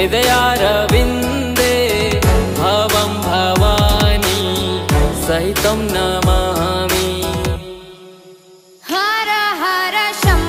ृदयारविन्दे भवं भवानी सहितं नमः।